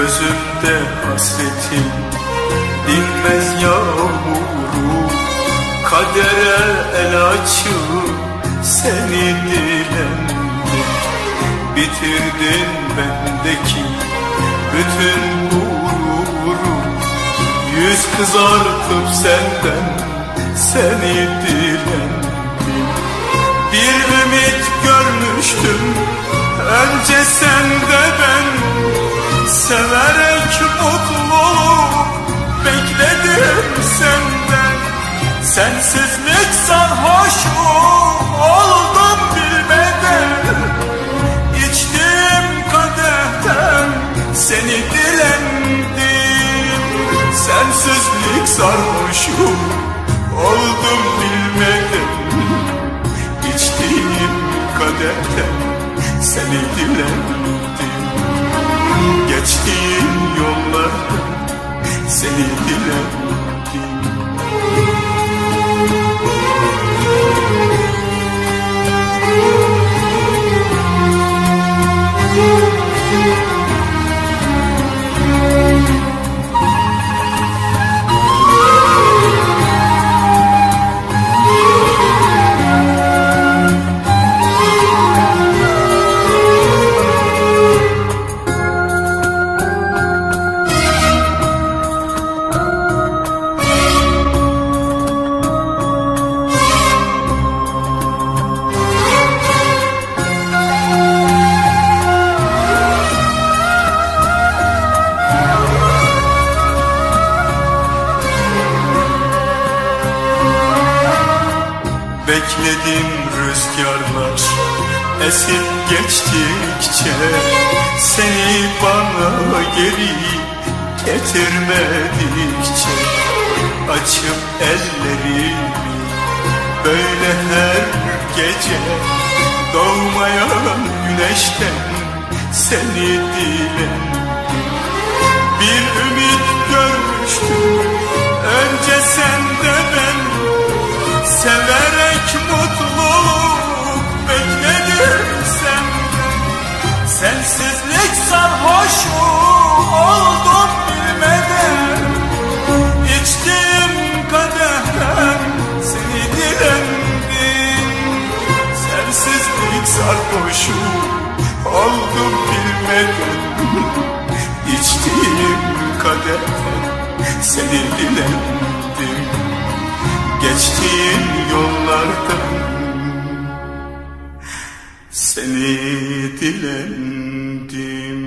Gözümde hasretim dinmez yağmuru. Kadere el açıp seni dilendim. Bitirdin bendeki bütün gururu Yüz kızartıp senden seni dilendim. Bir ümit görmüştüm önce sen Sensizlik sarhoşu oldum bilmeden İçtiğim kadehten seni dilendim. Sensizlik sarhoşu oldum bilmeden İçtiğim kadehten seni dilendim. Geçtiğim yollarda seni dilerim Bekledim rüzgarlar. Esip geçtikçe Seni bana geri getirmedikçe Açıp ellerimi böyle her gece Doğmayan güneşten seni dilendim Bir ümit görmüştüm Sensizlik sarhoşu oldum bilmeden İçtiğim kadehten seni dilendim Geçtiğim yollardan seni dilendim